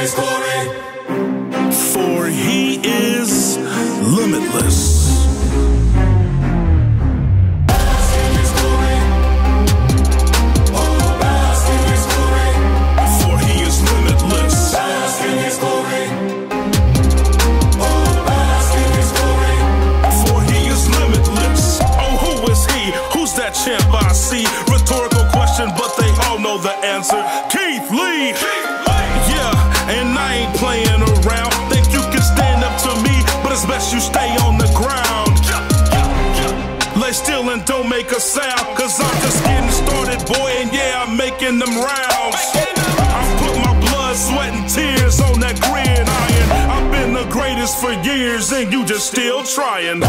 his glory. For he is limitless. That champ I see? Rhetorical question, but they all know the answer. Make a sound, cause I'm just getting started, boy, and yeah, I'm making them rounds. I put my blood, sweat, and tears on that gridiron. I've been the greatest for years, and you just still trying.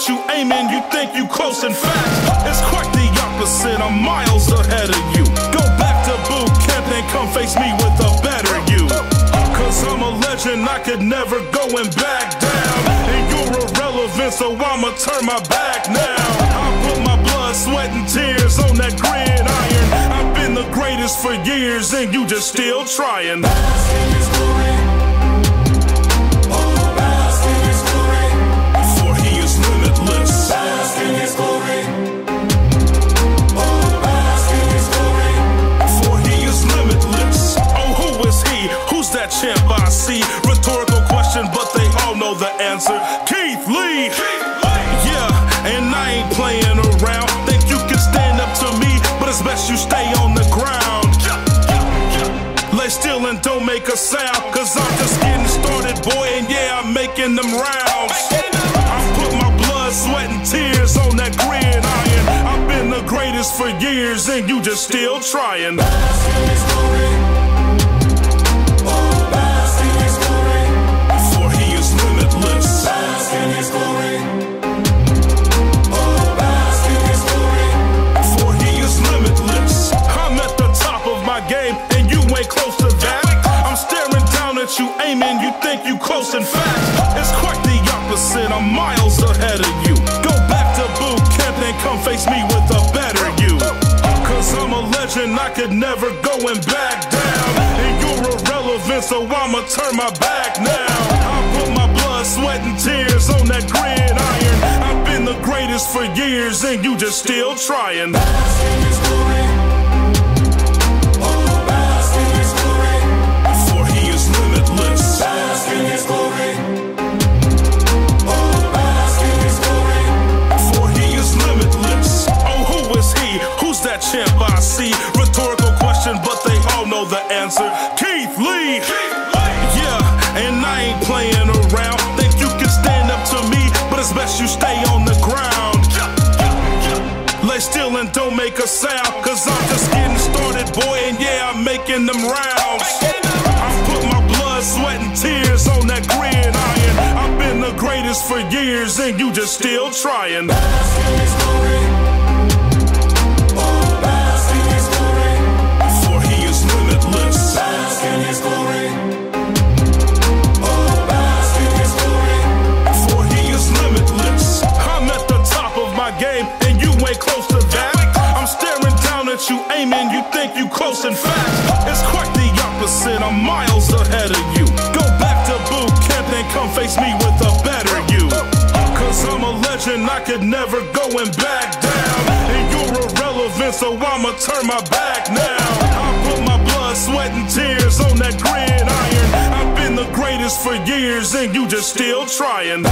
Staring down at you, aiming, you think you close and fast. It's quite the opposite, I'm miles ahead of you. Go back to boot camp, and come face me with a better you. Cause I'm a legend, I could never go and back down. And you're irrelevant, so I'ma turn my back now. I put my blood, sweat, and tears on that gridiron. I've been the greatest for years, and you just still trying. Know the answer. Keith Lee. Yeah, and I ain't playing around. Think you can stand up to me, but it's best you stay on the ground. Lay still and don't make a sound, cause I'm just getting started, boy, and yeah, I'm making them rounds. I put my blood, sweat, and tears on that gridiron. I've been the greatest for years, and you just still trying. You, think you close and fast. It's quite the opposite, I'm miles ahead of you. Go back to boot camp, and come face me with a better you. Cause I'm a legend, I could never go and back down. And you're irrelevant, so I'ma turn my back now. I put my blood, sweat, and tears on that gridiron. I've been the greatest for years, and you just still trying. A sound, cause I'm just getting started, boy, and yeah, I'm making them rounds. I put my blood, sweat, and tears on that gridiron. I've been the greatest for years, and you just still trying. And fast. It's quite the opposite, I'm miles ahead of you. Go back to boot camp, then come face me with a better you. Cause I'm a legend, I could never go and back down. And you're irrelevant, so I'ma turn my back now. I put my blood, sweat, and tears on that gridiron. I've been the greatest for years, and you just still trying.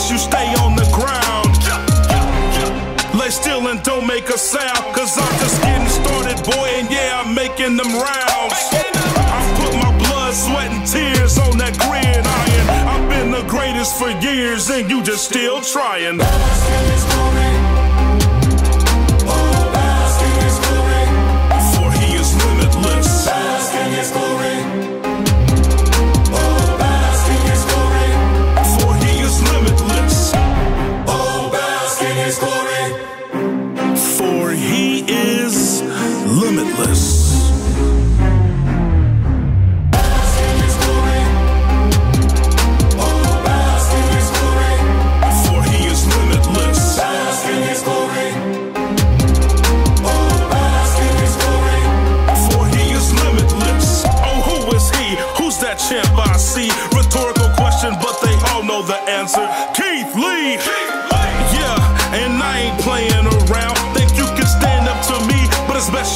unless you stay on the ground. Lay still and don't make a sound, cause I'm just getting started, boy, and yeah, I'm making them rounds. I put my blood, sweat, and tears on that gridiron. I've been the greatest for years, and you just still trying.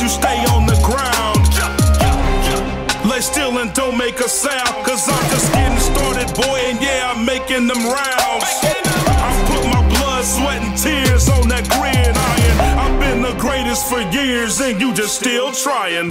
You stay on the ground. Lay still and don't make a sound, cause I'm just getting started, boy, and yeah, I'm making them rounds. I put my blood, sweat, and tears on that gridiron. I've been the greatest for years, and you just still trying.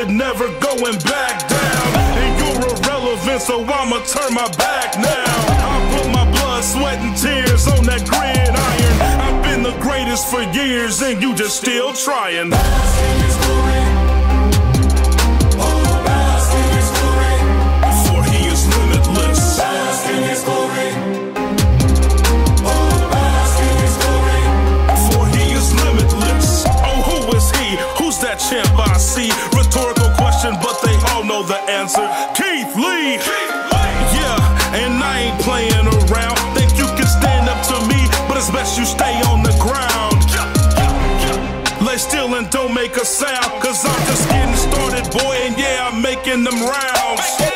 Could never go and back down. And you're irrelevant, so I'ma turn my back now. I put my blood, sweat, and tears on that gridiron. I've been the greatest for years, and you just still trying. Know the answer. Keith Lee. Yeah, and I ain't playing around. Think you can stand up to me, but it's best you stay on the ground. Lay still and don't make a sound, cause I'm just getting started, boy, and yeah, I'm making them rounds.